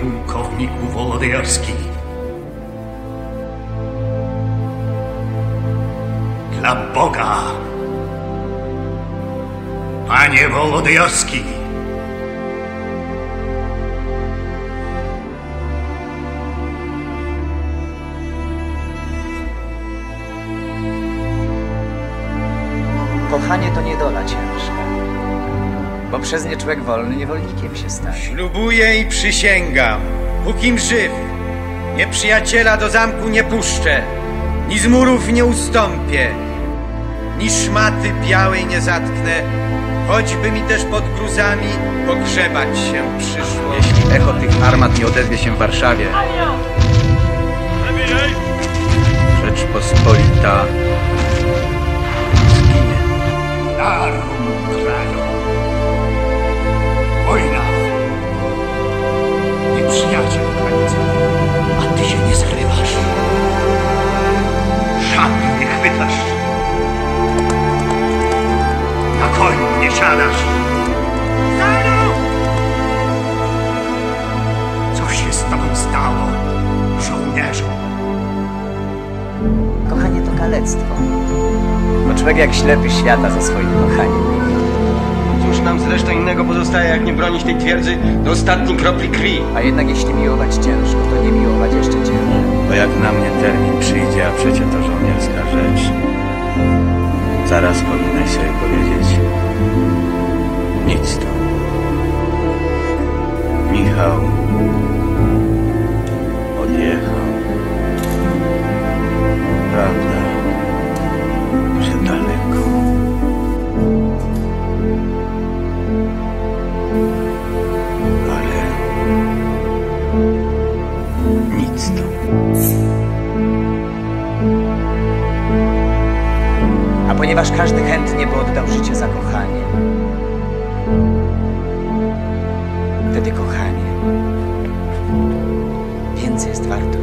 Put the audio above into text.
pułkowniku Wołodyjowski. Dla Boga! Panie Wołodyjowski! Kochanie to niedola ciężka, bo przez nie człowiek wolny niewolnikiem się stanie. Ślubuję i przysięgam, pókim żyw, nieprzyjaciela do zamku nie puszczę, ni z murów nie ustąpię, ni szmaty białej nie zatknę, choćby mi też pod gruzami pogrzebać się przyszło. Jeśli echo tych armat nie odezwie się w Warszawie, Rzeczpospolita Chwytasz. Na koń nie siadasz. Co się z tobą stało, żołnierzu? Kochanie to kalectwo, bo człowiek jak ślepy świata za swoim kochaniem. Cóż nam zresztą innego pozostaje, jak nie bronić tej twierdzy do ostatniej kropli krwi. A jednak jeśli miłować ciężko, to nie miłować jeszcze ciężej. Bo jak na mnie termin przyjdzie, a przecie to żołnierska rzecz, zaraz powinnaś sobie powiedzieć nic tu. Michał ponieważ każdy chętnie by oddał życie za kochanie, wtedy kochanie więcej jest warto